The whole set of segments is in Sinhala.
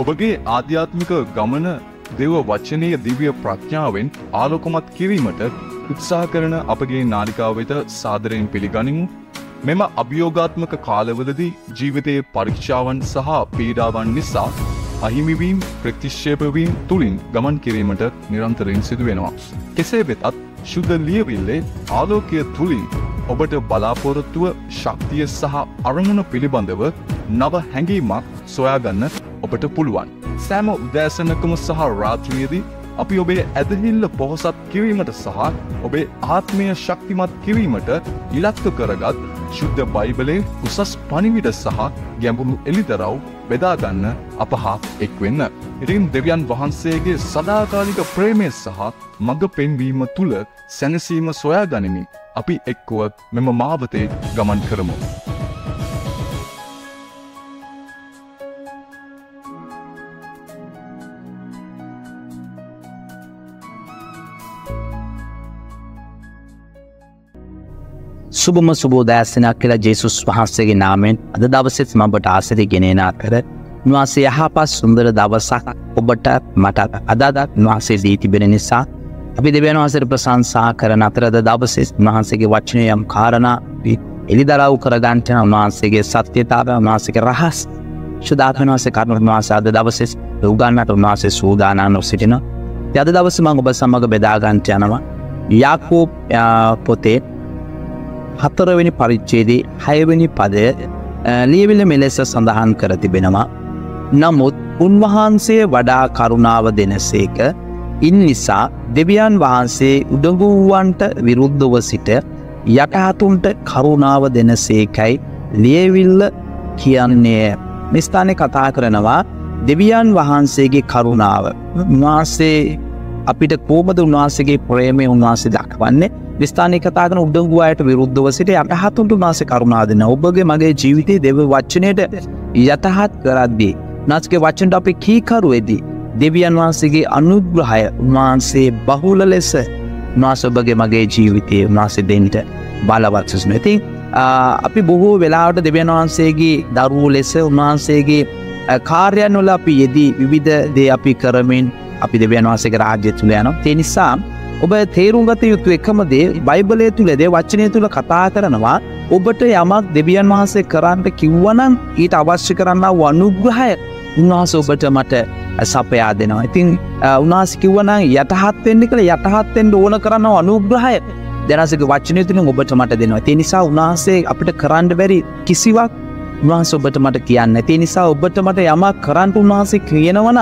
ඔබගේ ආධ්‍යාත්මික ගමන දෙව වචනය දිවිය ප්‍රඥාවෙන් ආලෝකමත් කිරීමට උත්සා කරන අපගේ නාලිකාව වෙත සාදරයෙන් පිළිගනිමු. මෙම අභියෝගාත්මක කාලවලදී ජීවිතයේ පරීක්ෂාවන් සහ පීඩාවන් නිසා අහිමිවීම් ප්‍රතිශ්ෂේපවීම් තුළින් ගමන් කිරීමට නිරන්තරයෙන් සිදුවෙනවා. කෙසේ වෙතත් ශුද්ධ ලියවිල්ලේ ආලෝකය තුළින් ඔබට බලාපොරොත්තුව ශක්තිය සහ අරමුණ පිළිබඳව නව හැඟීමක් සොයාගන්න ඔබට පුළුවන්. සෑම උදෑසනකම සහ රාත්‍රියදී අපි ඔබේ ඇදහිල්ල පොහොසත් කිරීමට සහ ඔබේ ආත්මය ශක්තිමත් කිරීමට ඉලක්ක කරගත් ශුද්ධ බයිබලේ උසස් පනිවිඩ සහ ගැඹුණු එලිදරව් බෙදාගන්න අප හා එක්වෙන්න. ඉතින් දෙවියන් වහන්සේගේ සදාකාලික ප්‍රේමය සහ මඟ පෙන්වීම තුළ සැනසීම සොයා ගනිමින් අපි එක්කුව මෙම මාවතේ ගමන් කරමු. සුබම සුබෝදෑස්සනක් කියලා ජේසුස් වහන්සේගේ නාමෙන් අද දවසෙත් මබට ආසරි ගෙනන අතර න්වාසේ යහපස් සුන්දර දවසක් ඔබට මට අදාදත් න්වාසේ දී තිබෙන නිසා අපි දෙවන් වහසර ප්‍රසංසා කරන අතරද දවසෙස් වහන්සේගේ වචනය යම් කාරණ එලි දරව් කරගන්ටන උන්වහන්සේගේ සත්‍යතාව උන්වාසක රහස් ශදාපනවාස කරන උන්වාසාද දවසෙස් උගන්නට උන්වාසේ සූදානානො සිටින. යද දවස මං ඔබ සමඟ බෙදාගන්ට යනවා. යාකෝ පොතේ හතරවෙනි පරිච්චේදී හයවැනි පදය ලියවිල මෙලෙස සඳහන් කර තිබෙනවා. නමුත් උන්වහන්සේ වඩා කරුණාව දෙනසේක ඉන් නිසා දෙවියන් වහන්සේ උඩගුවන්ට විරුද්ධව සිට යටහතුන්ට කරුණාව දෙනසේකයි ලියවිල්ල කියන්නේ මෙස්ථානය කතා කරනවා දෙවියන් වහන්සේගේ කරුණාව උන්වහන්සේ අපිට කෝමද උන්වහන්සේගේ ප්‍රේමය උන්වහන්සේ දක්වන්නේ විස්ථානය කතාගන උඩංගු අයට විරුද්ධව සිට යටහතුන්ට නාස කරුණාදන ඔබගේ මගේ ජීවිතය දෙව වච්චනයට යටහත් කරද්දී. නස්ගේ වචන්ට අපි කීකරුවෙදී. දෙවියන් වහන්සේගේ අනුග්‍රහය උන්වහන්සේ බහුල ලෙස නාසඔබගේ මගේ ජීවිතය උන්වාසේ දෙන්ට බලවත්සුන ඉතින් අපි බොහෝ වෙලාවට දෙවියන් වහන්සේගේ දරුවූ ලෙස උන්වහන්සේගේ කාර්යන් වල අපි යෙදී විවිධ දේ අපි කරමින් අපි දෙවියන් වහන්සේගේ රාජ්‍ය තුළ යනවා. තේ නිසා ඔබ තේරුම් ගත යුතු එකමදේ බයිබලය තුළදේ වච්චනය තුළ කතා කරනවා. ඔබට යමක් දෙවියන් වහන්සේ කරන්නට කිව්වනන් ඊට අවශ්‍ය කරන්න වනුග්‍රහය උන්වහස ඔබට මට සපයා දෙනවා. ඉතින් උනාස කිව්වන යටහත්වෙන්ඩි කළ යටහත්තෙන්ට ඕන කරන්න අනුග්‍රහය. දෙනසක වච්චනය තුළින් ඔබට මට දෙනවා. ති නිසා උන්වහන්සේ අපිට කරන්න බැරි කිසිවක් උන්වහන්ස ඔබට මට කියන්න ඇති නිසා ඔබට මට යමක් කරන්ට උන්වහන්සේ කියනවන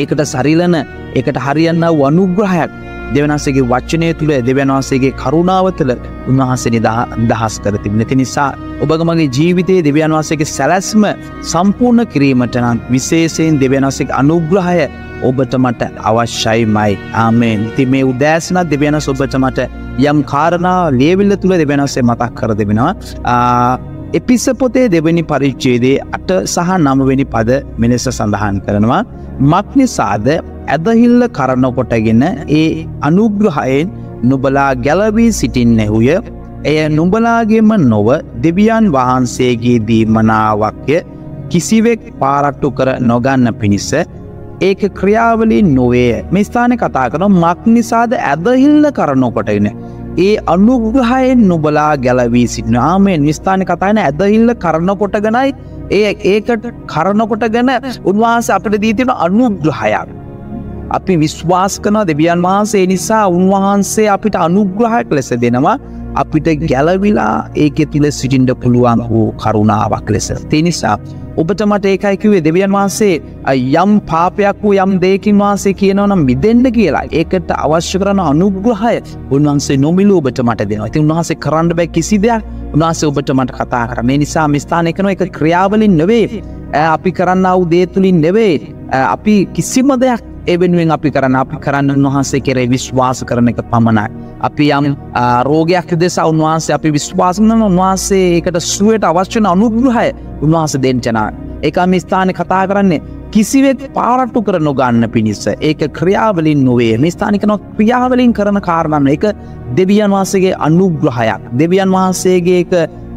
ඒකට සරිලන එකට හරියන්න වනුග්‍රහයක් දෙවනසගේ වච්චනය තුළ දෙවන්වහන්සේගේ කරුණාවතල උන්වහන්සේ නිදා දහස් කර තිබෙන ති නිසා ඔබගමගේ ජීවිතයේ දෙවියන් වහන්සේගේ සැලැස්ම සම්පූර්ණ කිරීමටනම් විශේෂයෙන් දෙවනසෙක් අනුග්‍රහය ඔබට මට අවශ්‍යයි මයි ආමෙන්. ති මේ උදෑසනත් දෙවියන ඔබට මට යම් කාරණා ලේවිල්ල තුළ දෙවෙනස්සේ මතක් කර දෙෙනවා එපිස පොතේ දෙවැනි පරිච්චේදේ අට සහ නමවෙනි පද මෙලෙස සඳහන් කරනවා. මක්නිසාද ඇදහිල්ල කරනකොටගෙන ඒ අනුග්‍රහයෙන් නුබලා ගැලවී සිටින්නෙහුය. එය නුඹලාගේම නොව දෙවියන් වහන්සේගේ දීමනාවක්ය කිසිවෙක් පාරට්ටු කර නොගන්න පිණිස. ඒක ක්‍රියාවලින් නොවේ. මේ ස්ථාන කතා කරන මක් නිසාද ඇදහිල්ල කරනකොටගෙන ඒ අනුග්‍රහයෙන් නුබලා ගැලවී සිටින. ආමෙන් විස්ථාන කතායන ඇදහිල්ල කරනකොට ගනයි ඒ ඒකට කරනකොට ගැන උන්වහන්ස අපට දීතින අනුග්‍රහයක්. අපි විශ්වාස් කන දෙවියන් වහන්සේ නිසා උන්වහන්සේ අපිට අනුග්‍රහයක් ලෙස දෙනවා. අපිට ගැලවිලා ඒක තිල සිටින්ට පුළුවන් වූ කරුණාවක් ලෙස. තිනිසා ඔබට මට ඒකයිකිවේ දෙවියන් වහන්සේ යම් පාපයක් වූ යම් දෙකින් වහන්සේ කියනවනම් මිදෙන්ඩ කියලා. ඒකට අවශ්‍ය කරන අනුග්‍රහය උන්වන්සේ නොමිලූ ඔබට මට දෙනවා. ඇති උන්වහසේ කරන්න බැ කිසි දෙයක්. උනාසේ ඔබට මට කතා කරන්නේ. නිසා මිස්ථානය කන එක ක්‍රියාවලින් නෙවේ අපි කරන්න වූ දේතුලින් නෙවේ අපි කිසිම දෙයක් එවෙනුවෙන් අපි කරන්න අපි කරන්න උන්වහන්සේ කෙරේ විශ්වාස කරන එක පමණයි. අපි යම් රෝගයක් දෙස උන්වහන්සේ අපි විශ්වාසනන උන්වහන්සේ ඒකට සුවයට අවශ්‍යන අනුග්‍රහය උන්වහස දෙංචනා. එකම ස්ථාන කතා කරන්නේ කිසිවෙත් පාරට්ටු කර නොගන්න පිණිස්ස ඒක ක්‍රියාවලින් නොවේ. මේ ස්ථානිකන ක්‍රියාවලින් කරන කාරණන්න එක දෙවියන් වහන්සේගේ අනුග්‍රහයක්. දෙවියන් වහන්සේගේ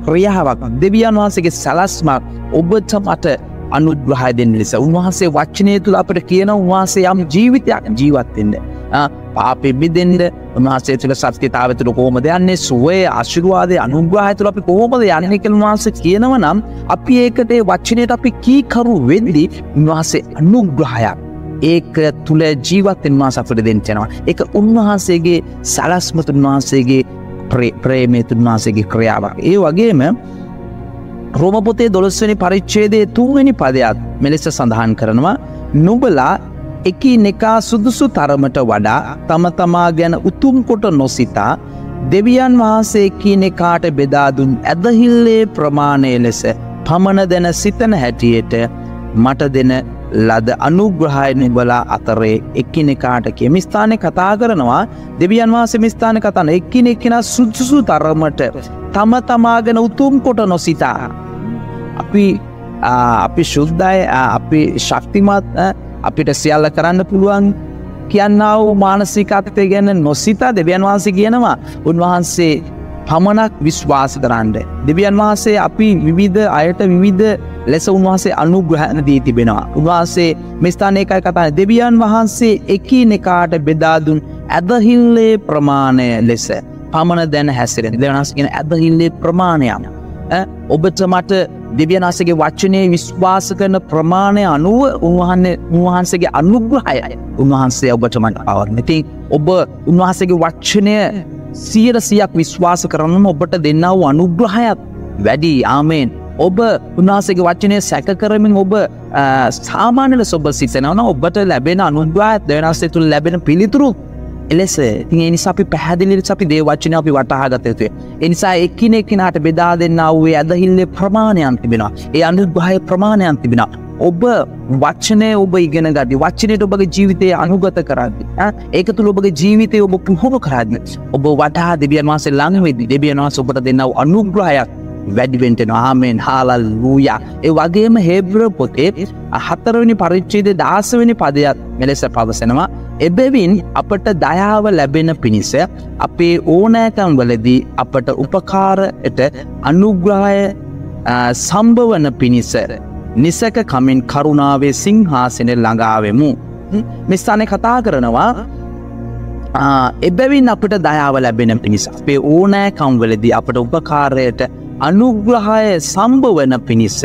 ක්‍රියාවක්. දෙවියන් වහන්සේගේ සැලස්මක්. ඔබට මට අනුග්‍රහය දෙන්න ලෙස. උන්වහන්සේ වච්චනය තුළ අපට කියන උන්වහන්සේ යම් ජීවිතයක් ජීවත්වෙන්න පාපෙ බිදෙන්ට උන්වහන්සේ තුළ සත්‍යතාව තුළ කෝමද යන්නේ? සුවේ අශිරවාදය අනුග්‍රහය තුළ අපි කොහොමද යන්නේ කළ වහන්ස කියනව නම් අපි ඒකට වච්චනයට අපි කීකරු වෙද්දී උන්වහන්සේ අනුග්‍රහයක් ඒක තුළ ජීවත්තෙන් වා සපට දෙන්ටෙනවා එක උන්වහන්සේගේ සලස්මතුන් වහන්සේගේ ප්‍රේමේතුන් වහන්සේගේ ක්‍රියාවක්. ඒ වගේම රෝමපොතේ දොළස්වනි පරිච්චේදේ තුන්වැනි පදයක් මෙලෙස සඳහන් කරනවා නුබලා එකි නෙකා සුදුසු තරමට වඩා තම තමා ගැන උතුම් කොට නොසිතා දෙවියන් වහන්සේ කීනෙකාට බෙදාදුන් ඇදහිල්ලේ ප්‍රමාණය ලෙස පමණ දෙන සිතන හැටියට මට දෙන ලද අනුග්‍රහය නිබලා අතරේ එක්කිනෙකාට කෙමිස්ථානය කතා කරනවා. දෙවියන් වහන්සේ මිස්ථාන කතන එක්කිනෙක්කෙන සුදුසු තරමට තම තමාගෙන උතුම් කොට නොසිතා අපි අපි ශුද්ධය අපි ශක්තිමත් අපිට සියල්ල කරන්න පුළුවන් කියන්නාව මානසිකත්වය ගැන නොසිතා දෙවියන් වහන්සේ කියනවා උන්වහන්සේ පමණක් විශ්වාස කරන්න. දෙවියන් වහන්සේ අපි විවිධ අයට විවිධ ලෙස උන්වහන්සේ අනුග්‍රහණ දී තිබෙනවා. උන්වහන්සේ මෙස්ථාන එකයි කතා දෙවියන් වහන්සේ එකී එකාට බෙදාදුන් ඇදහිල්ලේ ප්‍රමාණය ලෙස පමණ දැන හැසිරෙන. දෙවනස්ගෙන ඇදහිල්ලේ ප්‍රමාණයක්. ඔබට මට දෙවියනාසගේ වච්චනය විශ්වාස කරන ප්‍රමාණය අනුව උන්වහන්න උන්වහන්සේගේ අනුග්‍රහය උන්වහන්සේ ඔබටමට පවරනති ඔබ උන්වහන්සේගේ වච්චනය සියර සියක් විශ්වාස කරන්න ඔබට දෙන්නාව අනුග්‍රහයක් වැඩි. ආමෙන්. ඔබ උන්වහන්සේගේ වචනය සැක කරමින් ඔබ සාමානල සොබ සිතනවන ඔබට ලැබෙන අනුග්‍රහත් දෙවනස්සේ තුළ ලැබෙන පිළිතුරු එලෙස ති නිසා අපි පැහදිලි අපි දේවච්චන අපි වටහාගතයතුේ එනිසා එක්කිනෙක්කිනට බෙදා දෙන්න වූේ ඇදහිල්ලේ ප්‍රමාණයන් තිබෙනවා. ඒ අනුග්‍රහය ප්‍රමාණයන් තිබෙන ඔබ වච්චනය ඔබ ඉගෙන ගඩි වච්චනයට ඔබගේ ජීවිතය අනුගත කරන්න ඒක තුළ ඔබගේ ජීවිතය ඔබ පුහුණු කරන්න ඔබ වටා දෙවියන් වන්සේ ළඟවෙදි දෙවියන්වාස ඔබට දෙන්නව අනුග්‍රහයක් වැඩිවෙන්ටෙන ආමෙන්. හාලල් වූයා ඒ වගේම හෙබ්‍ර පොතේ හතරවනි පරිච්චේද දාසවනි පදයක් මෙලෙස පවසනවා. එබැවින් අපට දයාව ලැබෙන පිණිස අපේ ඕනෑකම් වලදී අපට උපකාරයට අනුග්‍රහය සම්භවන පිණිස නිසක කමින් කරුණාවේ සිංහාසනය ළඟාවෙමු. මෙස්ථානය කතා කරනවා එබැවින් අපට දයාව ලැබෙන පිණිස. අපේ ඕනෑකම් වලදී අපට උපකාරයට අනුග්‍රහය සම්භවන පිණිස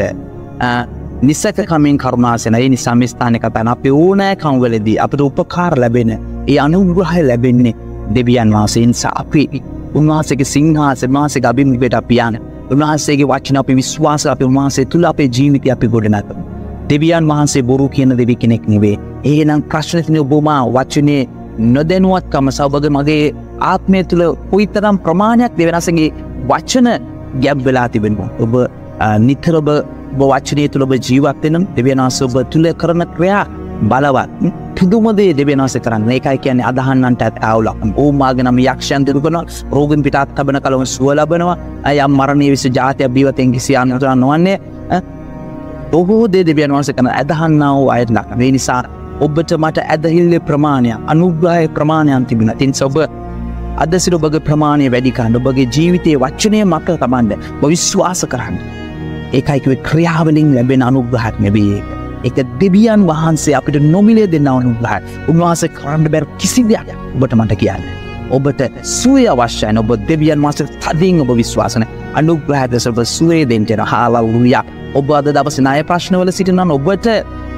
නිසක කමින් කරුණාසන ඒ නිසා ස්ථානක තැන අප ඕනෑකංවලදී අපට උපකාර ලැබෙන ඒ අනුග්‍රහය ලැබෙන්නේ දෙවියන් වහන්සේන්සා අපි උන්වහසගේ සිංහාස මාසක අභිමිකට අපියන උන්වහන්සේගේ වචන අපි විශ්වාස අප උන්වහන්සේ තුළ අපේ ජීවිතය අපි ගොඩනැත. දෙවියන් වහන්සේ බොරු කියන දෙවි කෙනෙක් නෙවේ ඒනම් ප්‍රශ්නතින ඔබමා වචනය නොදැනුවත්කම සවබග මගේ ආත්මය තුළ පුයිතරම් ප්‍රමාණයක් දෙවෙනසගේ වචන ගැබ් වෙලා තිබෙනවා. ඔබ නිතරබ වචනය තුළබ ජීවත්වෙනම් දෙවෙනස ඔබ තුළ කරන ක්‍රයා බලවත් පුදුමදේ දෙවෙනස කරන්න. ඒකයි කියන්නේ අදහන්නන්ට ඇත් ඇවුලක් ඕමාගෙනම යක්ෂයන් දෙරුකන රෝගන් පිටත් තබන කළම සුව ලබනවා අයම් මරණය විස ජාතිය බීවතෙන් කිසි අන්නතුරන්න නොවන්නේ ඔහෝ දේ දෙවියන් වන්ස කන ඇදහන්නාව අයට ලක් වේ නිසා ඔබට මට ඇදහිල්ලෙ ප්‍රමාණය අනුග්‍රහය ප්‍රමාණයන් තිබෙන තින් ඔබ අදසිර ඔබගේ ප්‍රමාණය වැඩිකන්න ඔබගේ ජීවිතය වච්චනය මක තමන්ද බවිශ්වාස කරන්න. ඒකයිකව ක්‍රියාවලින් ලැබෙන අනුග්‍රහක් නැබේ. එක දෙවියන් වහන්සේ අපිට නොමිලේ දෙන්න අනුග්‍රහත් උන්වහස කරන්න බැර කිසි දෙයක් ඔබට මට කියන්න. ඔබට සුවය අවශ්‍යයන ඔබ දෙවියන් මාස තදින් ඔබ විශ්වාසන අනුග්‍රහදසබ සුවේ දෙෙන්ටෙන හාලවූයක් ඔබ අද දවස නාය ප්‍රශ්නවල සිටිනන් ඔබට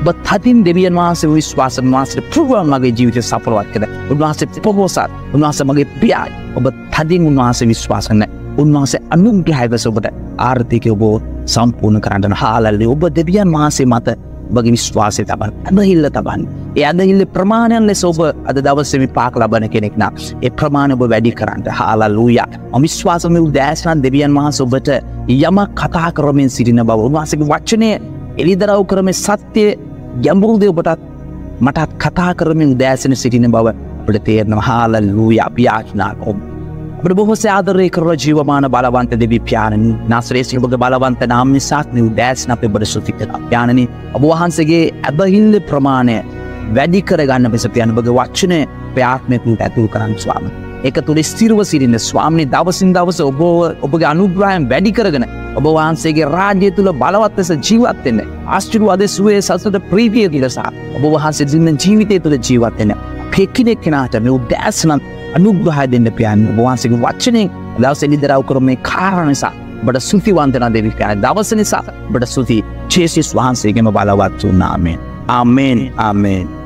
ඔබ තතින් දෙවියන් වහන්සේ විශ්වාසන් වහන්සේ පුරුවන් මගේ ජීවිතය සපරවත් කද උන්වහන්සේ පොහෝසත්. උන්වහස මගේ පියායි. ඔබ තදින් උන්වහස විශ්වාසන්න උන්වහන්සේ අනුග්‍රහයවස ඔබට ආර්ථික ඔබෝ සම්පූර්ණ කරන්නන හාලල්ලි. ඔබ දෙවියන් වහන්සේ මත බගේ විශ්වාසය තබන් ඇදහිල්ල තබන් ඒ අදහිල්ල ප්‍රමාණයන් ලෙස ඔබ අද දවස්සමි පාක් ලබන කෙනෙක්න ඒ ප්‍රමාණ ඔබ වැඩි කරන්නට හාලල්ලූය. අවිශ්වාසම දෑස්නන් දෙවියන් වහස ඔබට යම කතා කරමින් සිටින බව. උන්වාසගේ වච්චනය එළිදරව් කරම සත්‍යය ගැඹුරුද ඔබටත් මටත් කතා කරමින් දෑසන සිටින බව අපට තේරනවා හාලල්ලූය අපියාචනා ඔම්. අපට බොහොස ආදරය කර ජීවමාන බලවන්ත දෙවි ප්‍යාණන නස්රේසිබග බලවන්ත නාම නිසාක් නිව දෑස්න අප බට සුතිකෙන ප්‍යාණනි ඔබ වහන්සගේ ඇබහිල්ල ප්‍රමාණය වැඩි කරගන්න පෙස පියන බග වච්චනය ප්‍යාත්මයකුට ඇතුල් කරන්න ස්වාම. එක තුළ ස්තිරව සිරින්න ස්වාමිනි දවසින් දවස ඔබ ඔබගේ අනුග්‍රහයන් වැඩි කරගෙන ඔබ වහන්සේගේ රාජ්‍ය තුළ බලවත්වස ජීවත්වෙන්න ආස්ටිරු අද සුවේ සසට ප්‍රීතිය දිලසා ඔබ වහන්සේ දින්න ජීවිතය තුළ ජීවත්වෙන පෙක්කිනෙක් කෙනාට මේ උදෑසනන් අනුග්‍රහය දෙන්න පියන් ඔබවහන්සේගේ වච්චනයෙන් දවස එලිදරව් කර මේ කාරණ නිසා බට සුතිවන්තන දෙවිකන දවස නිසා බට සුති චේසිස් වහන්සේගෙම බලවත් වූ නාමෙන් ආමෙන්. ආමෙන්.